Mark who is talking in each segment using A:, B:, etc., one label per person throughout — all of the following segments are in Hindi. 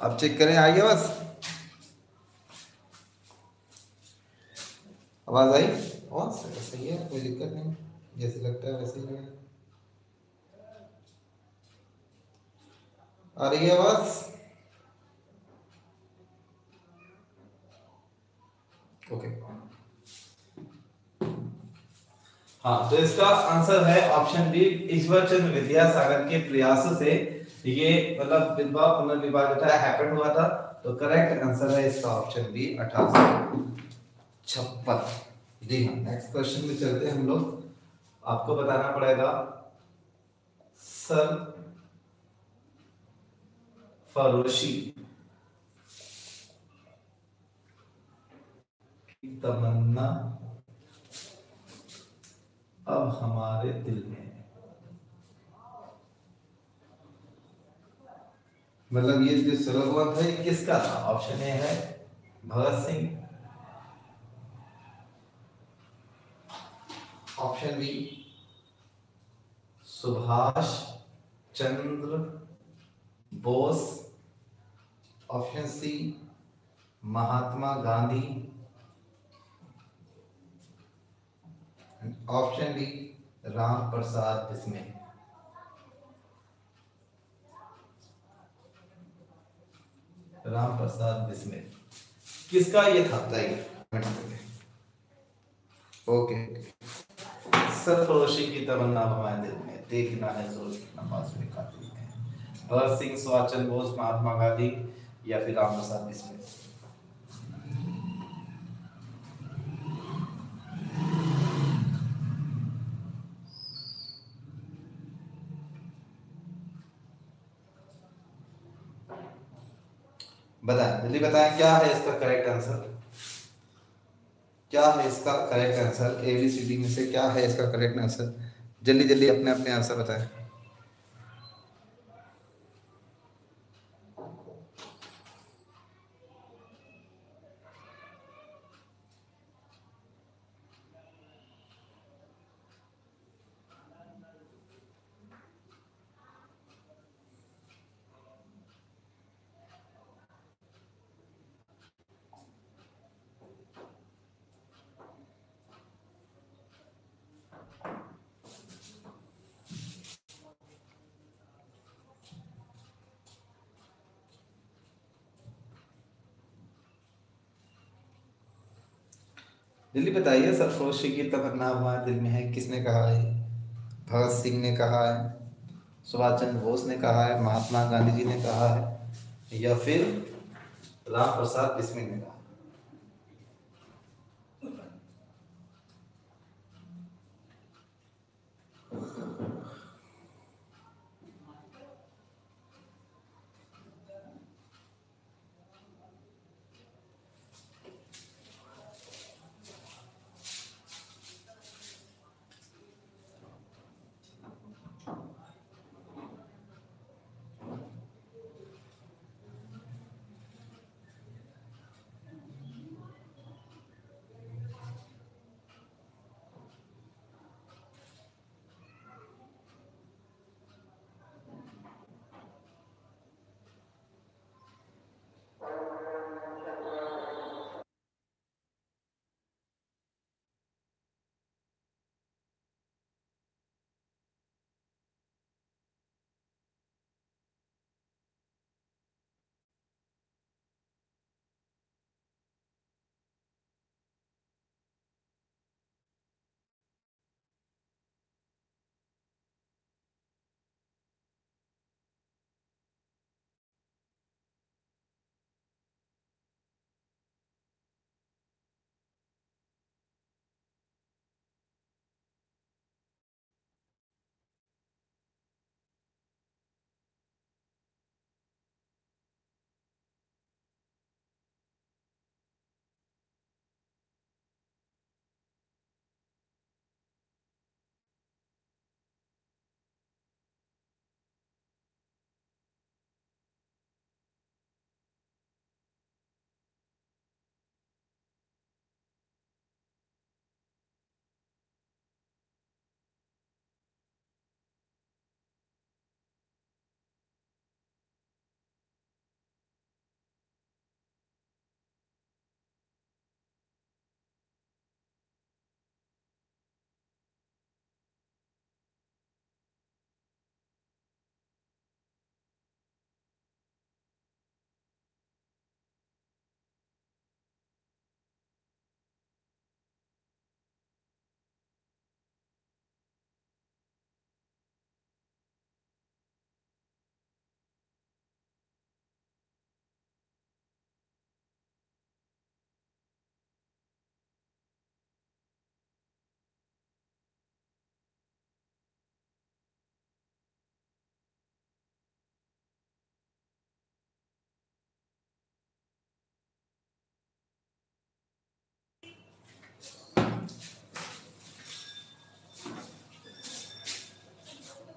A: अब चेक करें, आइए बस। आवाज़ आई? और सही है, कोई दिक्कत नहीं। जैसे लगता है वैसे ही आ रही है आवाज़? ओके। हाँ तो इसका आंसर है ऑप्शन बी, ईश्वर चंद्र विद्यासागर के प्रयास से ये मतलब विधवा पुनर्विवाह जो था हैपन हुआ था तो करेक्ट आंसर है इसका ऑप्शन बी अठारह सौ छप्पन। जी हाँ नेक्स्ट क्वेश्चन में चलते हैं हम लोग। आपको बताना पड़ेगा, सर फरोशी तमन्ना अब हमारे दिल में मतलब ये जो स्लोगन था ये किसका था? ऑप्शन ए है, Bhagat Singh. Option B Subhash Chandra Bose. Option C Mahatma Gandhi. Option D Ram Prasad Bismil. Ram Prasad Bismil. किसका ये था? बताइए। ओके। सरफरोशी की तमन्ना हमारे दिल में देखना है ज़ोर की नमाज़ में कातिल में भगत सिंह सुभाष चंद्र बोस महात्मा गांधी या फिर राम प्रसाद बिस्मिल बताएँ जल्दी बताएँ, क्या है इसका करेक्ट आंसर क्या है इसका correct answer A B C D में से क्या है इसका करेक्ट आंसर जल्दी जल्दी अपने अपने आंसर बताएँ। जल्दी बताइए सरफरोशी की तमन्ना हमारे दिल में है, किसने कहा है? भगत सिंह ने कहा है, सुभाष चंद्र बोस ने कहा है, महात्मा गांधी जी ने कहा है, या फिर राम प्रसाद बिस्मिल ने कहा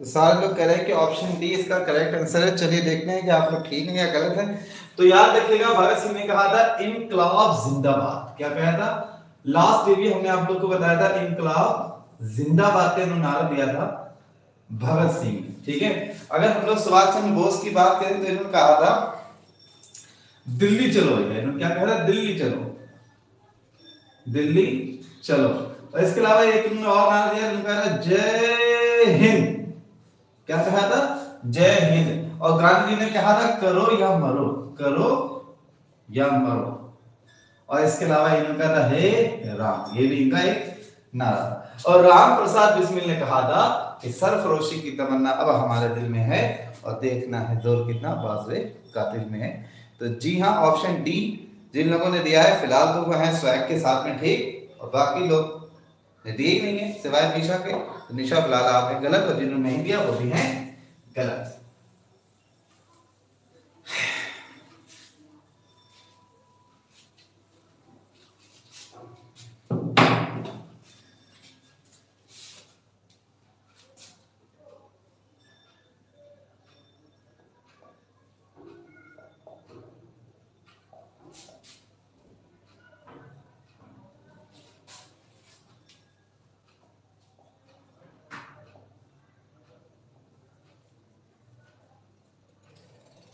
A: तो सारे लोग कह रहे हैं कि ऑप्शन डी इसका करेक्ट आंसर है। चलिए देखते हैं कि आप लोग ठीक है या गलत है। तो याद रखिएगा, भगत सिंह ने कहा था, इनकलाब जिंदाबाद। क्या कहा था? लास्ट डे भी हमने आप लोग को बताया था, इनकलाब जिंदाबाद का नारा दिया था भगत सिंह। ठीक है? अगर हम लोग सुभाष चंद्र बोस की बात करें तो इन्होंने कहा था, दिल्ली चलो इन्होंने क्या कहा था? दिल्ली चलो। दिल्ली चलो। और इसके अलावा एक और नारा दिया जय हिंद। क्या कहा था? जय हिंद। और गांधी जी ने कहा था, करो या मरो, करो या मरो। और इसके अलावा इन्होंने कहा था, हे राम। ये भी इनका एक नारा और राम प्रसाद बिस्मिल ने कहा था कि सरफरोशी की तमन्ना अब हमारे दिल में है और देखना है ज़ोर कितना बाजरे कातिल में है। तो जी हाँ ऑप्शन डी, जिन लोगों ने दिया है, फ़िलहाल तो वह है स्वैग के साथ में, ठीक? और बाकी लोग दिए ही नहीं है। सिवाय निशा के। निशा फ़िलहाल आपने गलत और जिन्होंने नहीं दिया, वो भी है गलत।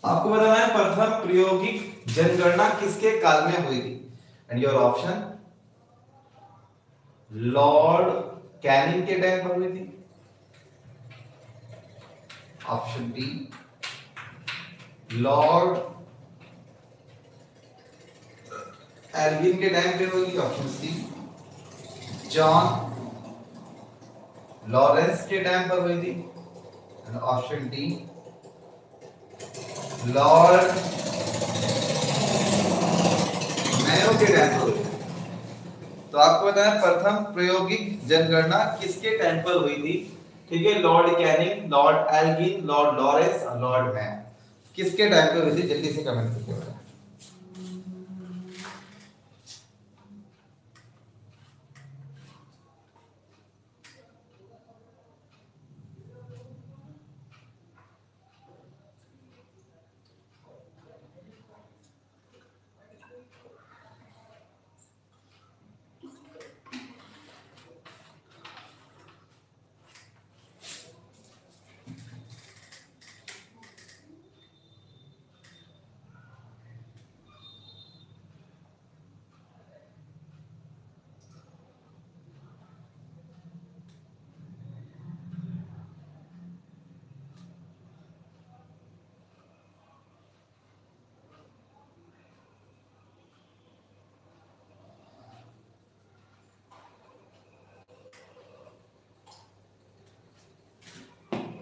A: आपको बताना है, प्रथम प्रायोगिक जनगणना किसके काल में हुई थी? And your option Lord Canning के टाइम पर हुई थी। ऑप्शन डी लॉर्ड एल्गिन के टाइम पे होगी ऑप्शन सी जॉन लॉरेंस के टाइम पर हुई थी। ऑप्शन डी लॉर्ड मैयो के पर तो आपको बताया प्रथम प्रायोगिक जनगणना किसके टाइम पर हुई थी? ठीक है Lord Canning Lord Elgin Lord Lawrence और लॉर्ड मैन किसके टाइम पर हुई थी? जल्दी से कमेंट करके बताएँ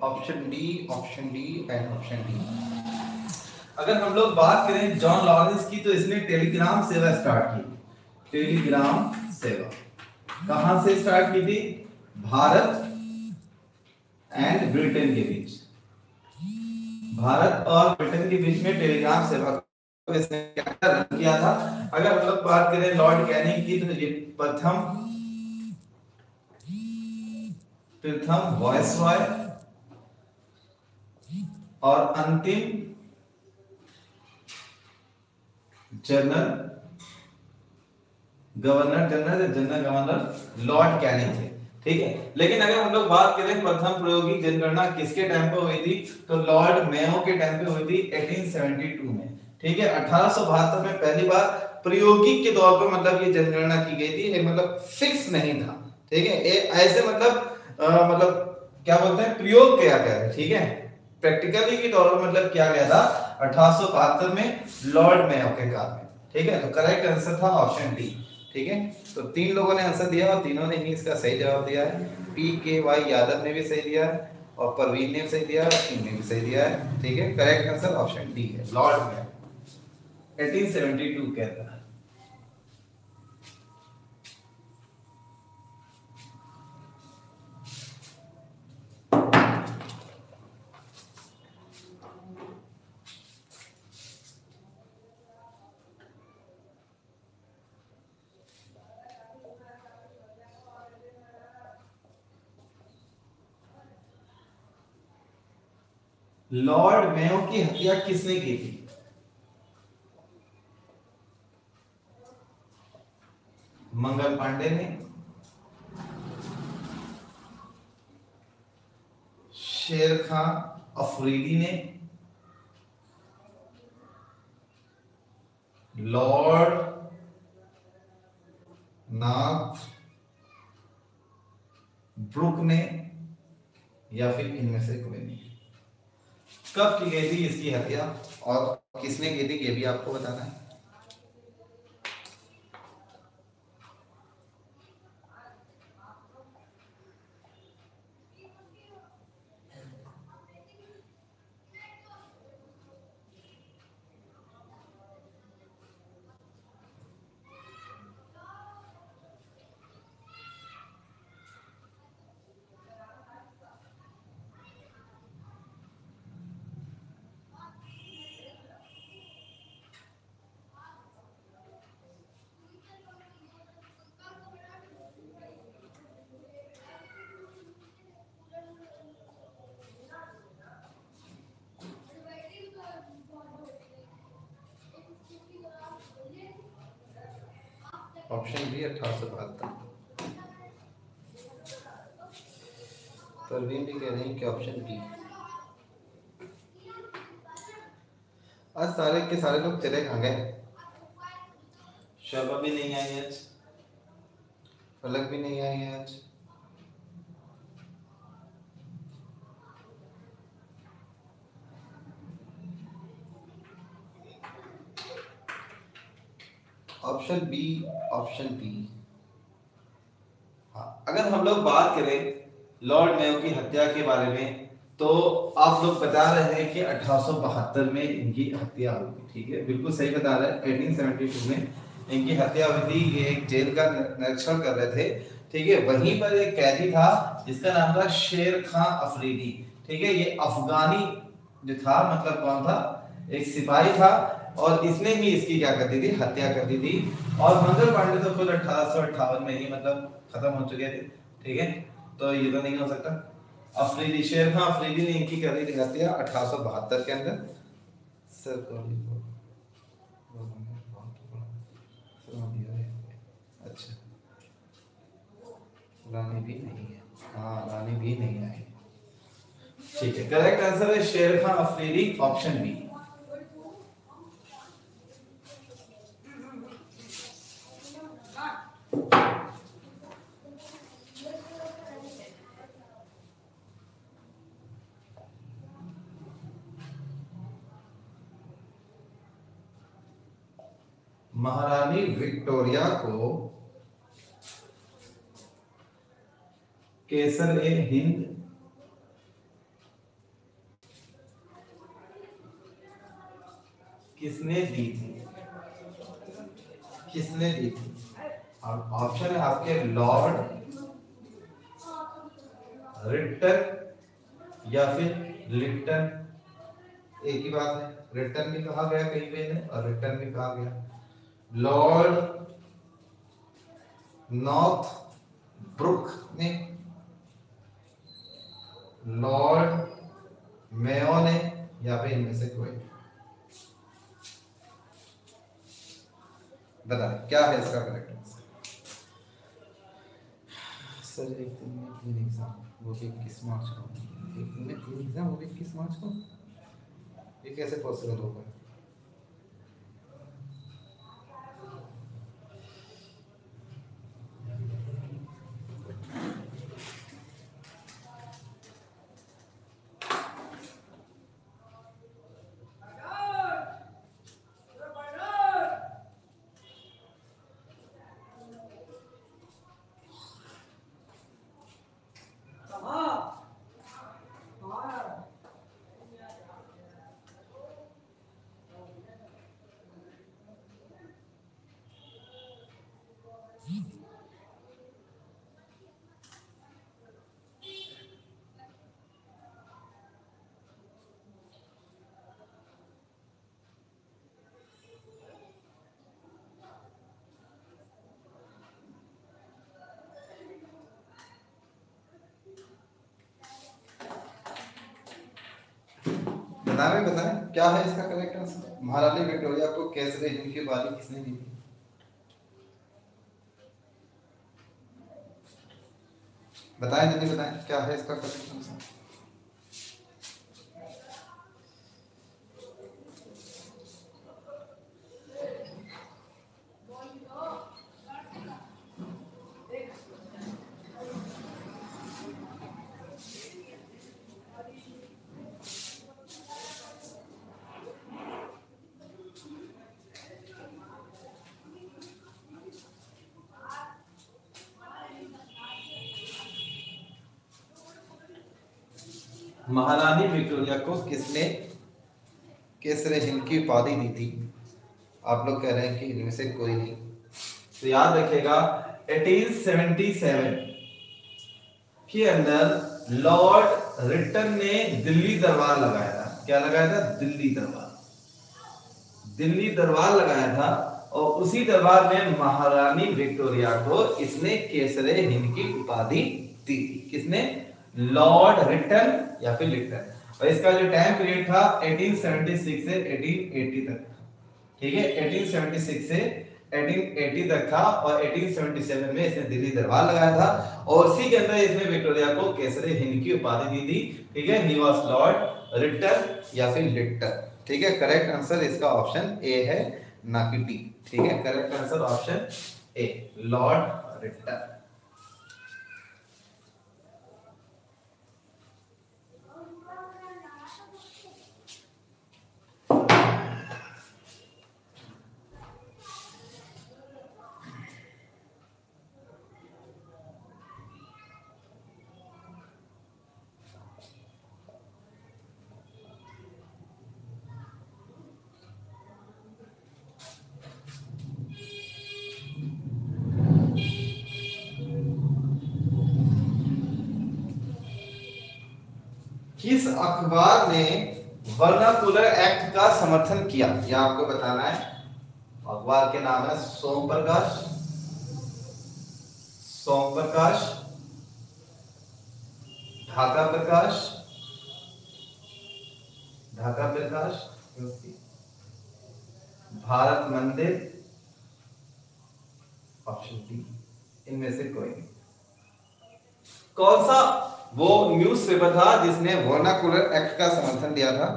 A: option D option D and option D. अगर हम लोग बात करें जॉन लॉरेंस की तो इसने टेलीग्राम सेवा स्टार्ट की। टेलीग्राम सेवा। कहाँ से स्टार्ट की थी? भारत एंड ब्रिटेन के बीच। भारत और ब्रिटेन के बीच में टेलीग्राम सेवा किया था? अगर हम लोग बात करें लॉर्ड कैनिंग की तो ये प्रथम प्रथम वॉइस रॉय और अंतिम general governor general general governor Lord Canning थे। ठीक है? लेकिन अगर हम लोग बात करें प्रथम प्रायोगिक जनगणना किसके टाइम पे हुई थी? तो लॉर्ड मेयो के टाइम पे हुई थी 1872 में। ठीक है? अठारह सौ बहत्तर में पहली बार प्रायोगिक के तौर पर मतलब ये जनगणना की गई थी। ये मतलब फिक्स नहीं था। ठीक है? ऐसे मतलब आ, मतलब क्या बोलते हैं? प्रयोग किया गया ठीक है? प्रैक्टिकली के पर मतलब किया गया था? अठारह में लॉर्ड मेयो के काल में। ठीक है? तो करेक्ट आंसर था ऑप्शन डी ठीक है? तो तीन लोगों ने आंसर दिया और तीनों ने ही इसका सही जवाब दिया है। पी के वाई यादव ने भी सही दिया है और परवीन ने सही दिया है ने भी सही दिया है। ठीक है? करेक्ट आंसर ऑप्शन डी है। लॉर्ड में 1872 कहता है। लॉर्ड मेयो की हत्या किसने की थी? मंगल पांडे ने शेर खां अफरीदी ने, लॉर्ड नाथ ब्रुक ने, या फिर इनमें से कोई नहीं? कब की गई थी इसकी हत्या और किसने की थी, ये भी आपको बताना है ऑप्शन बी अठारह सौ बहत्तर परवीन भी कह रही हैं कि ऑप्शन बी आज सारे के सारे लोग चले कहाँ गए? शबा भी नहीं आई आज। फलक भी नहीं आई आज। ऑप्शन बी ऑप्शन बी हाँ अगर हम लोग बात करें लॉर्ड मेयो की हत्या के बारे में। तो आप लोग बता रहे हैं कि अठारह में इनकी हत्या हुई ठीक है? बिल्कुल सही बता रहे हैं। 1872 में इनकी हत्या हुई थी। ये एक जेल का निरीक्षण कर रहे थे, ठीक है? वहीं पर एक कैदी था, जिसका नाम था शेर खां अफरीदी, ठीक है? ये अफगानी जो था मतलब कौन था? एक सिपाही था, और इसने ही इसकी क्या कर दी थी? हत्या कर दी थी। और मंगल पांडे तो कुल अठारह में ही मतलब खत्म हो चुके थे, ठीक है? तो ये तो नहीं हो सकता। अफरीदी शेर खान अफरीदी ने इनकी कर दी थी हत्या अठारह के अंदर। सर अच्छा। रानी भी नहीं है। हाँ रानी भी नहीं आई। ठीक है करेक्ट आंसर है शेर खान अफरीदी ऑप्शन बी महारानी विक्टोरिया को केसर ए हिंद किसने दी थी? किसने दी थी? और ऑप्शन है आपके लॉर्ड रिटन या फिर लिटन एक ही बात है रिटर्न भी कहा गया कहीं पे और रिटर्न भी कहा गया। लॉर्ड नॉर्थ ब्रुक ने लॉर्ड मेयो ने या फिर इनमें से कोई? बता, क्या है इसका करेक्ट सर एक दिन में तीन एग्ज़ाम वो भी इक्कीस मार्च को। एक दिन में तीन एग्ज़ाम वो भी मार्च को? ये कैसे पॉसिबल होगा? बताएँ बताएँ क्या है इसका करेक्ट आंसर महारानी विक्टोरिया को कैसे हिंद की उपाधि किसने दी थी बताएँ जल्दी बताएँ, क्या है इसका करेक्ट आंसर महारानी विक्टोरिया को किसने केसरे हिंद की उपाधि दी थी। आप लोग कह रहे हैं कि इनमें से कोई नहीं। तो याद रखिएगा 1877 के अंदर लॉर्ड रिटन ने दिल्ली दरबार लगाया था। क्या लगाया था? दिल्ली दरबार। दिल्ली दरबार लगाया था और उसी दरबार में महारानी विक्टोरिया को इसने केसरे हिंद की उपाधि दी थी। किसने? लॉर्ड रिटन या फिर लिटन। और इसका जो टाइम पीरियड था 1876 से 1880 तक। ठीक है? 1876 से 1880 तक था और 1877 में इसने दिल्ली दरबार लगाया था। और उसी के अंदर इसने विक्टोरिया को केसरे हिंद की उपाधि दी थी। ठीक है? ही वाज लॉर्ड रिटन या फिर लिटन ठीक है? करेक्ट आंसर इसका ऑप्शन ए है, ना कि डी ठीक है? Correct answer option A Lord Lytton किस ने वर्नाकुलर एक्ट का समर्थन किया। यह आपको बताना है। अखबार के नाम है सोम प्रकाश सोम प्रकाश ढाका प्रकाश ढाका प्रकाश भारत मंदिर। Option D. इनमें से कोई नहीं। कौन सा वो न्यूज़ पेपर था जिसने वर्नाकुलर एक्ट का समर्थन दिया था।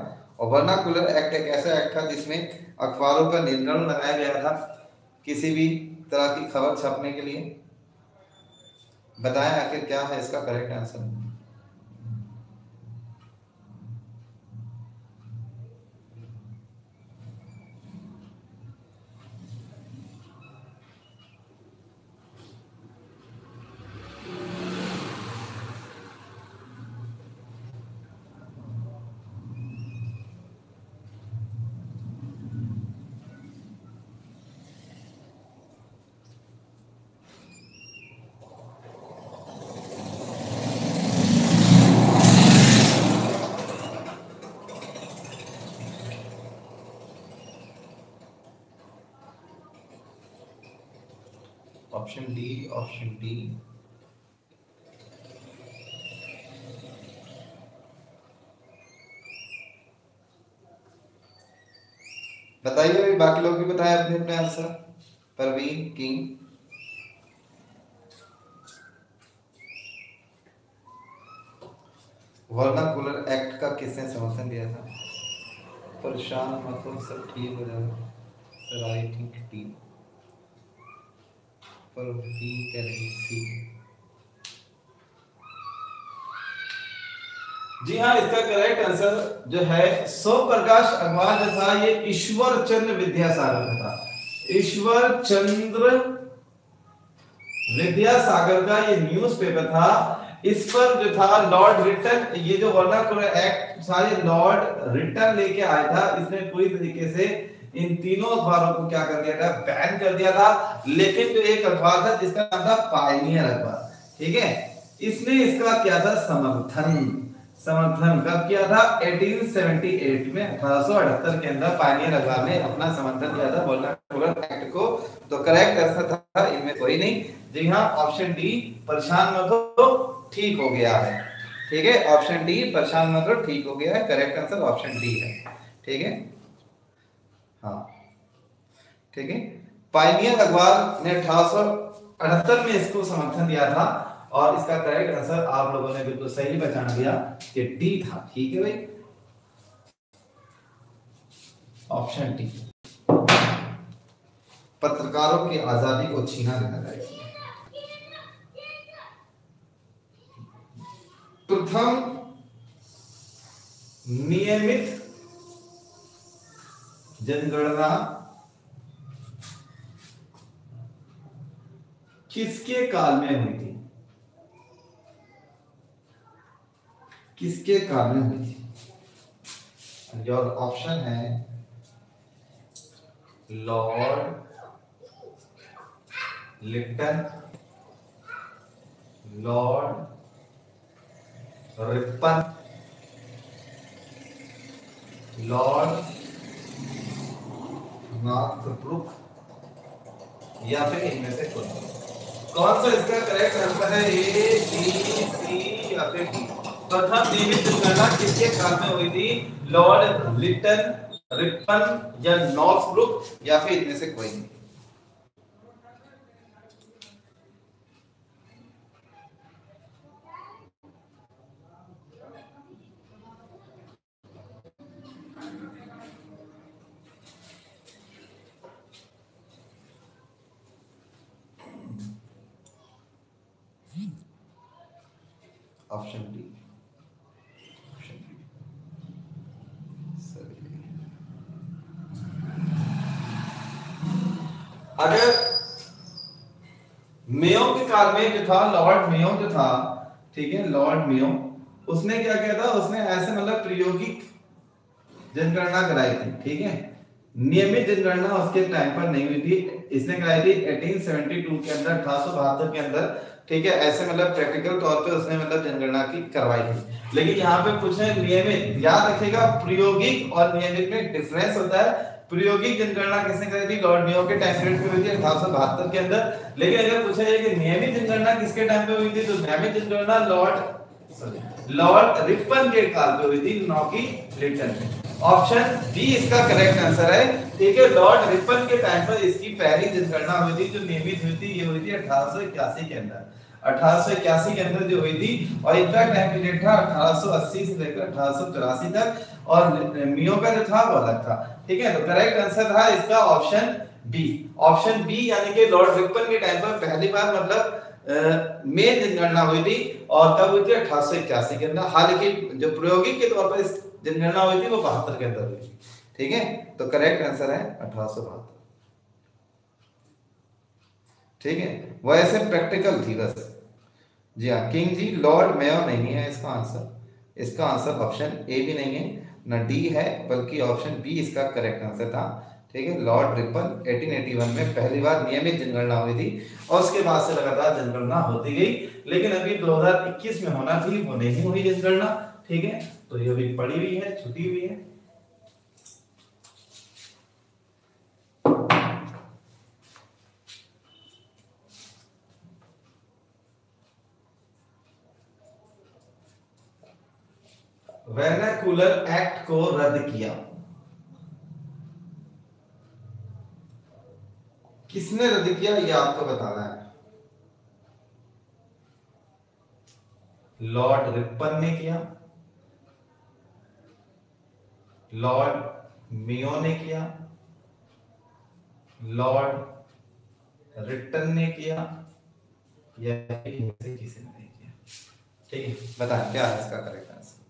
A: और वर्नाकुलर एक्ट एक ऐसा एक्ट था जिसमें अखबारों का नियंत्रण लगाया गया था किसी भी तरह की खबर छापने के लिए। बताएँ आखिर क्या है इसका correct answer option D option D बाकी लोग भी बताए अपने अपने answer. Parveen King. Vernacular act का किसने समर्थन दिया था? परेशान मतलब सब ठीक हो जाएगा सर आई थिंक टी पर वी कह रही सी जी हाँ इसका करेक्ट आंसर जो है सो प्रकाश अखबार जो था, ये ईश्वर चंद्र विद्यासागर का था। ईश्वर चंद्र विद्यासागर का ये न्यूज़पेपर था। इस पर जो था लॉर्ड रिटन ये जो वर्नाकुलर एक्ट था, ये लॉर्ड रिटन लेके आया था। इसने पूरी तरीके से इन तीनों अखबारों को क्या कर दिया था? बैन कर दिया था। लेकिन जो एक अखबार था, जिसका नाम था पायनियर अखबार। ठीक है? इसने इसका क्या था? समर्थन। समर्थन कब किया था? 1878 में, अठारह सौ अठहत्तर के अंदर पायनियर अखबार ने अपना समर्थन किया था। बोलना एक्ट को तो करेक्ट आंसर था इनमें कोई नहीं। जी हाँ ऑप्शन डी परेशान मत हो, ठीक हो गया है। ठीक है ऑप्शन डी परेशान मत रहो ठीक हो गया है। करेक्ट आंसर ऑप्शन डी है। ठीक है? हाँ। ठीक है? पाइनियर अखबार ने अठारह में इसको समर्थन दिया था। और इसका करेक्ट आंसर आप लोगों ने बिल्कुल सही पहचान दिया कि डी था। ठीक है भाई? ऑप्शन डी पत्रकारों की आज़ादी को छीना गया जाएगा प्रथम नियमित जनगणना किसके काल में हुई थी? किसके कारण हुई थी? योर ऑप्शन है Lord Lytton Lord Ripon Lord Northbrook या फिर इनमें से कोई। कौन सा इसका करेक्ट आंसर है? ए बी सी या फिर डी प्रथम नियमित गणना किसके काल में हुई थी? लॉर्ड लिटन रिपन या नॉर्थब्रुक या फिर इनमें से कोई नहीं। ऑप्शन डी अगर मेयो के काल में जो था, लॉर्ड मेयो जो था, ठीक है, लॉर्ड मेयो उसने क्या किया था? उसने ऐसे मतलब प्रायोगिक जनगणना कराई थी, ठीक है? नियमित जनगणना उसके टाइम पर नहीं हुई थी। इसने कराई थी 1872 के अंदर, अठारह के अंदर, ठीक है? ऐसे मतलब प्रैक्टिकल तौर पे उसने मतलब जनगणना की, करवाई थी। लेकिन यहाँ पे कुछ नियमित, याद रखेगा प्रायोगिक और नियमित में डिफरेंस होता है। प्रायोगिक जनगणना किसने करी थी? लॉर्ड मेयो के टाइम पीरियड पे हुई थी, अठारह के अंदर। लेकिन अगर पूछा जाए कि नियमित जनगणना किसके टाइम पे हुई थी तो नियमित जनगणना लॉर्ड लॉर्ड रिपन के काल पे हुई थी, नौकी लिटन ऑप्शन बी इसका करेक्ट आंसर है। ठीक है लॉर्ड रिपन के टाइम पर इसकी पहली जनगणना हुई थी, जो नियमित हुई थी, ये हुई थी अठारह के अंदर। 1881 के अंदर जो हुई थी, और इनका टाइम पीरियड था 1880 से लेकर अठारह सौ चौरासी तक। और मियो का जो था वो अलग था। ठीक है तो करेक्ट आंसर था इसका ऑप्शन बी ऑप्शन बी यानी कि लॉर्ड रिपन के टाइम पर पहली बार मतलब मेन जनगणना हुई थी और कब हुई थी? अठारह सौ इक्यासी के अंदर। हालाँकि जो प्रायोगिक के तौर पर जनगणना हुई थी वो बहत्तर के अंदर हुई थी। ठीक है तो करेक्ट आंसर है अठारह सौ बहत्तर। ठीक है, वो ऐसे प्रैक्टिकल थी बस। जी हाँ किंग जी लॉर्ड मेयो नहीं है इसका आंसर इसका आंसर ऑप्शन ए भी नहीं है। न डी है, बल्कि ऑप्शन बी इसका करेक्ट आंसर था। ठीक है लॉर्ड रिपन 1881 में पहली बार नियमित जनगणना हुई थी और उसके बाद से लगातार जनगणना होती गई। लेकिन अभी 2021 में होना थी वो नहीं हुई जनगणना ठीक है तो ये अभी पड़ी हुई है, छुटी हुई है। वेर्नाकुलर एक्ट को रद्द किया। किसने रद्द किया, ये आपको बताना है। लॉर्ड रिपन ने किया। लॉर्ड मियो ने किया। लॉर्ड रिटन ने किया। या किसी ने किया। ठीक है बता क्या है इसका correct answer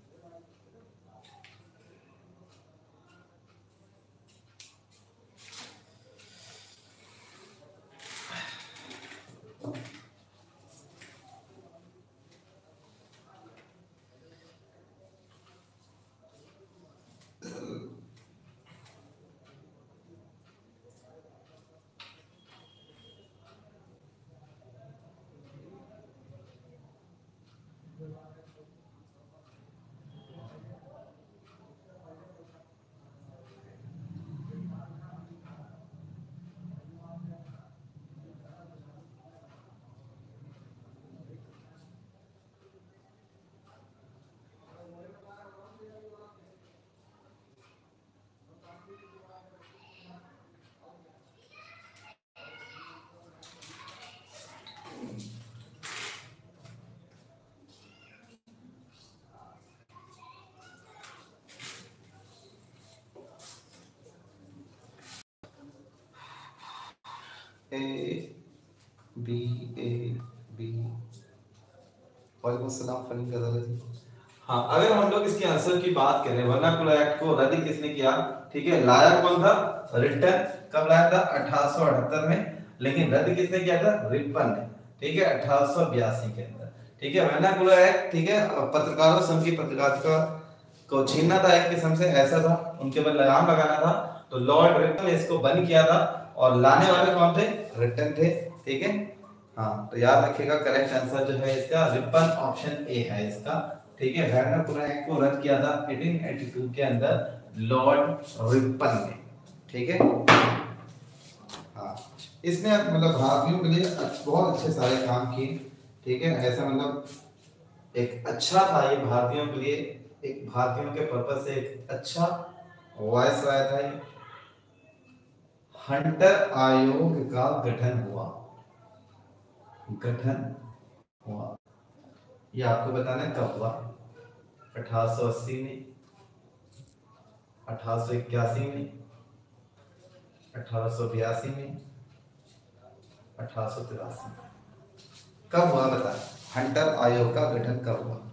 A: A B A B वालेकुम सलाम फरीद गज़ल जी। हाँ अगर हम लोग इसके आंसर की बात करें वर्नाकुलर एक्ट को रद्द किसने किया? ठीक है लाया कौन था? रिटर्न कब लाया था? अठारह में। लेकिन रद्द किसने किया था? रिपन ने। ठीक है, अठारह सौ बयासी के अंदर। ठीक है वर्नाकुलर एक्ट ठीक है पत्रकारों संघ की पत्रकारिता को छीनना था, एक किस्म से ऐसा था। उनके ऊपर लगाम लगाना था। तो लॉर्ड रिपन ने इसको बंद किया था। और लाने वाले कौन थे रिटर्न थे, ठीक है? हाँ तो याद रखिएगा करेक्ट आंसर जो है इसका, रिपन ऑप्शन ए है इसका, ठीक है? को रद्द किया था 1882 के अंदर लॉर्ड रिपन ने, ठीक है? हाँ इसने मतलब भारतीयों के लिए बहुत अच्छे सारे काम किए, ठीक है? ऐसा मतलब एक अच्छा था ये भारतीयों के लिए, एक भारतीयों के पर्पज से एक अच्छा वॉयस आया था हंटर आयोग का गठन हुआ। गठन हुआ। ये आपको बताना है कब हुआ? 1880 में। अठारह में। अठारह में। अठारह में। कब हुआ बता? हंटर आयोग का गठन कब हुआ?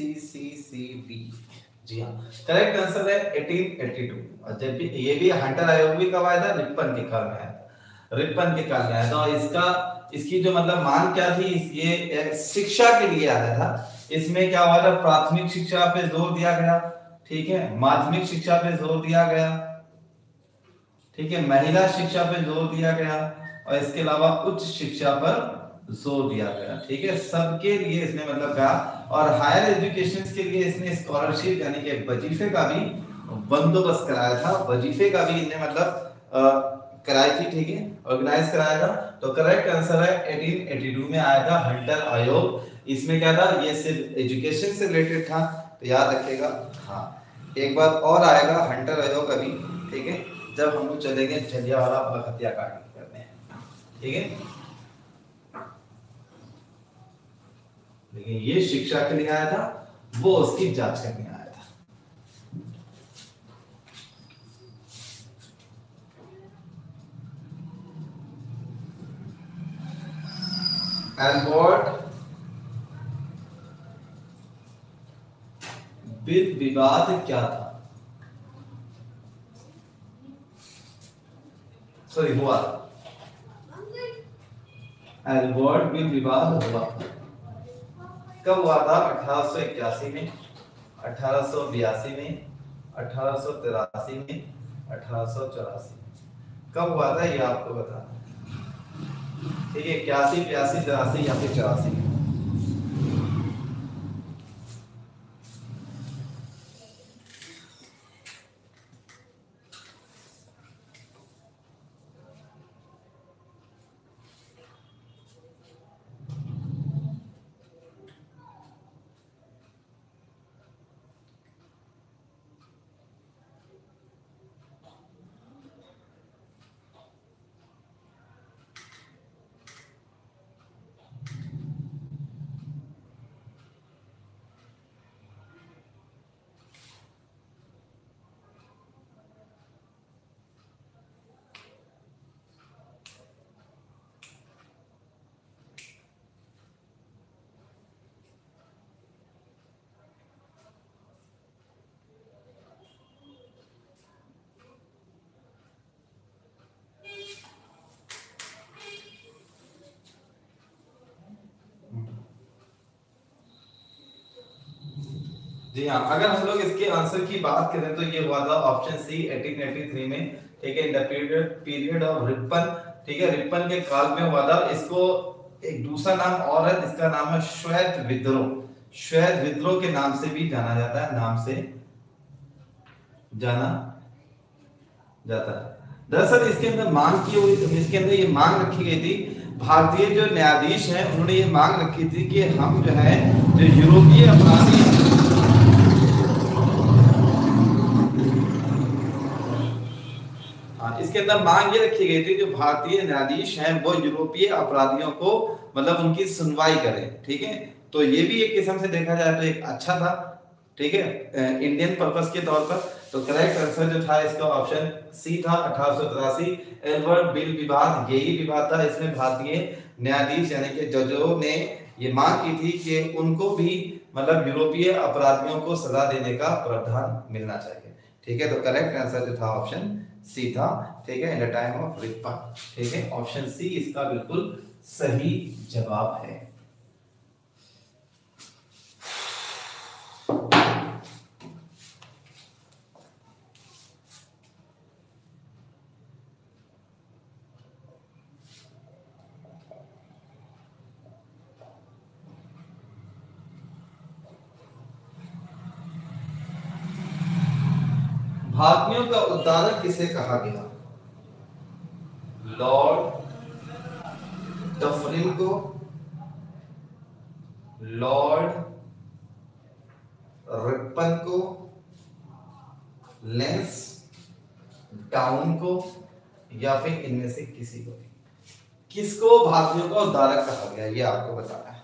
A: सी सी सी बी जी हाँ. करेक्ट आंसर है 1882 और जब भी, ये भी हंटर आयोग भी कब आया था रिपन के काल में आया था. रिपन के काल में आया था और इसका, इसकी जो मतलब मान क्या थी ये शिक्षा के लिए आया था. इसमें क्या हुआ था? प्राथमिक शिक्षा पे ज़ोर दिया गया. ठीक है? माध्यमिक शिक्षा पे ज़ोर दिया गया. ठीक है? महिला शिक्षा पे ज़ोर दिया गया. और इसके अलावा उच्च शिक्षा पर ज़ोर दिया गया। ठीक है? सबके लिए इसने मतलब कहा, और हायर एजुकेशन के लिए इसने स्कॉलरशिप यानी कि वजीफे का भी बंदोबस्त कराया था। वजीफे का भी इन्हें मतलब कराई थी, ठीक है? ऑर्गेनाइज कराया था। तो करेक्ट आंसर है 1882 में आया था हंटर आयोग इसमें क्या था? ये सिर्फ़ एजुकेशन से रिलेटेड था। तो याद रखिएगा। हाँ। एक बार और आएगा हंटर आयोग अभी ठीक है? जब हम लोग चलेंगे जलियावाला बाग हत्याकांड करने। ठीक है? लेकिन ये शिक्षा के लिए आया था, वो उसकी जाँच करने आया था। एल्बर्ट विवाद क्या था? सॉरी हुआ। एल्बर्ट बिल विवाद हुआ? कब हुआ था अठारह में अठारह में, अठारह सौ तिरासी में, अठारह कब हुआ था ये आपको बता ठीक है, इक्यासी बयासी, तिरासी या फिर चौरासी जी हाँ अगर हम लोग इसके आंसर की बात करें तो ये हुआ था ऑप्शन सी 1883 में, ठीक है in the period period of Ripon ठीक है रिपन के काल में हुआ था। इसको एक दूसरा नाम और है इसका नाम है श्वेत विद्रोह। श्वेत विद्रोह के नाम से भी जाना जाता है, नाम से जाना जाता है। दरअसल इसके अंदर मांग की हुई, इसके अंदर ये मांग रखी गई थी, भारतीय जो न्यायाधीश हैं, उन्होंने ये मांग रखी थी कि हम जो है, जो यूरोपीय अपराधी इसके अंदर मांग ये रखी गई थी जो भारतीय न्यायाधीश हैं, वो यूरोपीय अपराधियों को मतलब उनकी सुनवाई करें, ठीक है? तो ये भी एक किस्म से देखा जाए तो एक अच्छा था, ठीक है? इंडियन पर्पस के तौर पर। तो करेक्ट आंसर जो था इसका ऑप्शन सी था, अठारह एल्बर्ट बिल विवाद, यही विवाद था इसमें भारतीय न्यायाधीश यानी कि जजों ने ये मांग की थी कि उनको भी मतलब यूरोपीय अपराधियों को सजा देने का प्रावधान मिलना चाहिए। ठीक है तो करेक्ट आंसर जो था ऑप्शन सी था, ठीक है in the time of Ripon ठीक है ऑप्शन सी इसका बिल्कुल सही जवाब है। भारतीयों का उद्धारक किसे कहा गया? लॉर्ड डफरिन को लॉर्ड रिपन को लेंस डाउन को या फिर इनमें से किसी को किसको भारतीयों का उद्धारक कहा गया? ये आपको बताना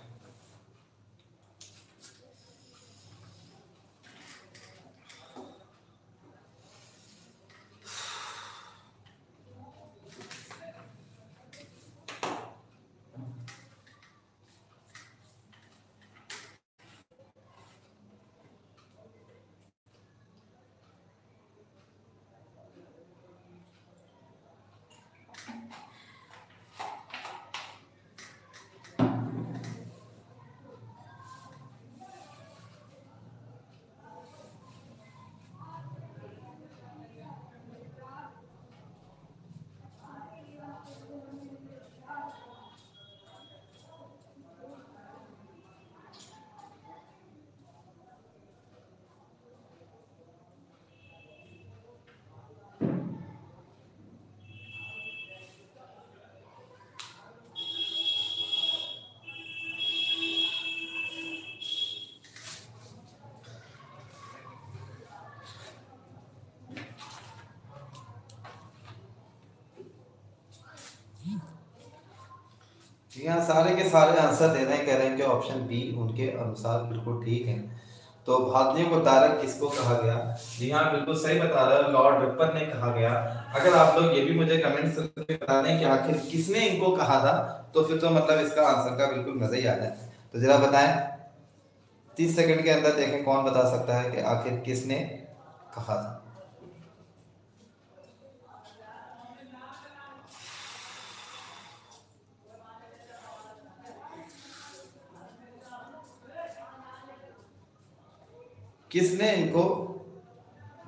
A: यहाँ सारे के सारे आंसर दे रहे हैं कह रहे हैं कि ऑप्शन बी उनके अनुसार बिल्कुल ठीक है। तो भारतीयों को तारक किसको कहा गया? जी हाँ बिल्कुल सही बता रहे हैं लॉर्ड रिपन ने कहा गया। अगर आप लोग ये भी मुझे कमेंट करके बता दें कि आखिर किसने इनको कहा था तो फिर तो मतलब इसका आंसर का बिल्कुल मज़ा ही आ जाए। तो जरा बताएँ, तीस सेकंड के अंदर देखें कौन बता सकता है कि आखिर किसने कहा था। किसने इनको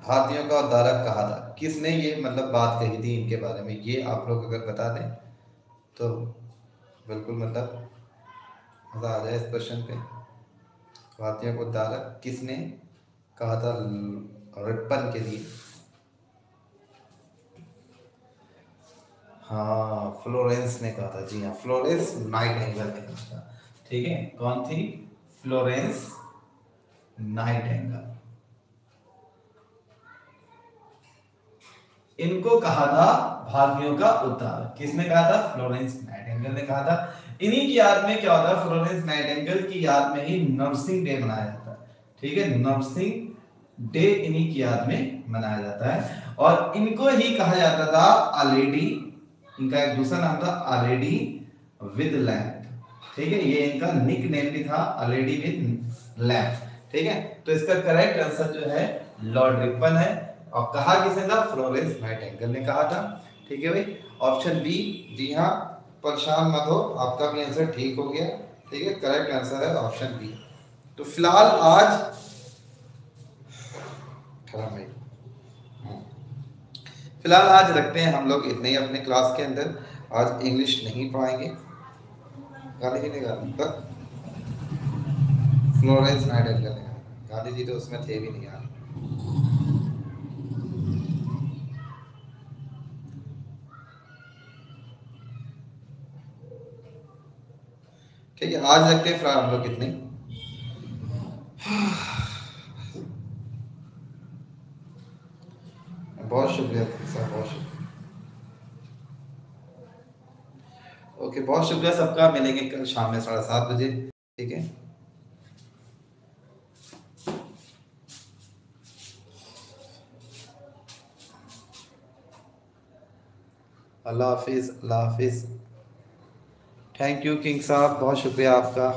A: भारतीयों का उद्धारक कहा था? किसने ये मतलब बात कही थी इनके बारे में? ये आप लोग अगर बता दें तो बिल्कुल मतलब मज़ा आ जाए इस क्वेश्चन पे। भारतीयों को उद्धारक किसने कहा था रिपन के लिए? हाँ फ्लोरेंस ने कहा था। जी हाँ फ्लोरेंस नाइट एंगल ने कहा था। ठीक है, कौन थी? फ्लोरेंस नाइट एंगल इनको कहा था भारतीयों का उद्धार किसने कहा था? फ्लोरेंस नाइट एंगल ने कहा था। इन्हीं की याद में क्या होता है? फ्लोरेंस नाइट एंगल की याद में ही नर्सिंग डे मनाया जाता है। ठीक है? नर्सिंग डे इन्हीं की याद में मनाया जाता है। और इनको ही कहा जाता था अलेडी इनका एक दूसरा नाम था अलेडी विद लैंप ठीक है? ये इनका निक नेम भी था अलेडी विद लैंप ठीक है? तो इसका करेक्ट आंसर जो है लॉर्ड रिपन है। और कहा किसने था? फ्लोरेंस नाइटेंगल ने कहा था। ठीक है भाई? ऑप्शन बी जी हाँ परेशान मत हो, आपका भी आंसर ठीक हो गया। ठीक है? करेक्ट आंसर है ऑप्शन बी तो फ़िलहाल आज हम्म। फ़िलहाल आज रखते हैं हम लोग इतने ही अपने क्लास के अंदर। आज इंग्लिश नहीं पढ़ाएँगे। गांधी जी ने कहा फ्लोरेंस नाइटिंगेल गांधी जी तो उसमें थे भी नहीं यार। ठीक है, आज रखते फ़िलहाल हम लोग कितने बहुत शुक्रिया, सर, बहुत शुक्रिया। ओके, बहुत शुक्रिया सबका, मिलेंगे कल शाम में साढ़े सात बजे, ठीक है? अल्लाह हाफिज़ अल्लाह हाफिज़। थैंक यू किंग साहब बहुत शुक्रिया आपका।